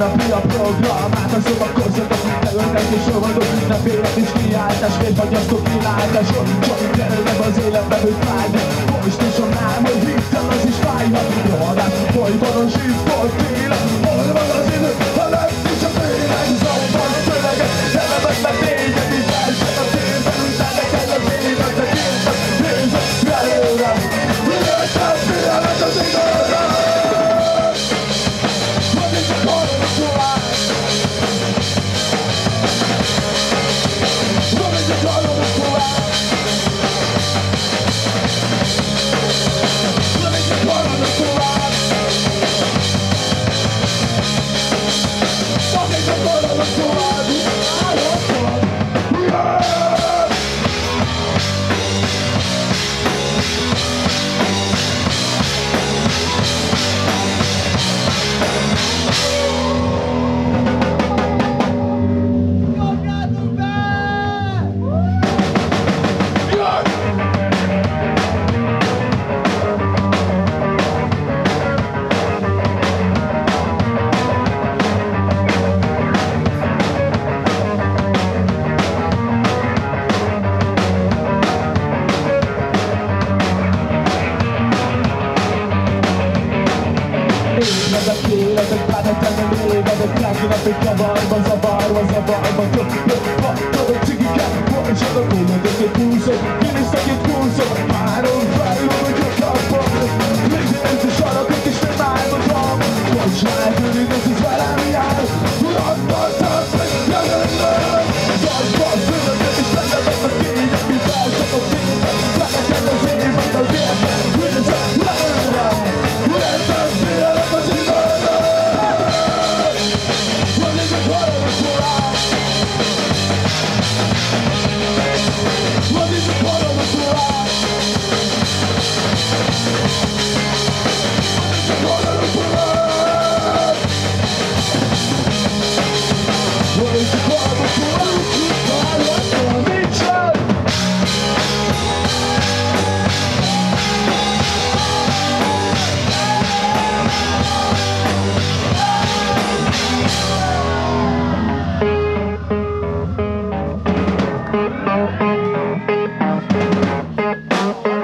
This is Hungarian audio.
Tegnap mi a program, át a sovakozzatok Te önnek is rohadok, ne félek is kiáltás Miért fagyasztok kilátáson? Csak kerülnek az életben, hogy fájnak. Most is a nám, hogy vittem, az is fájhat Rohadás, folytonos ír لكن في الكبار بزبار وزبار بكل Thank you.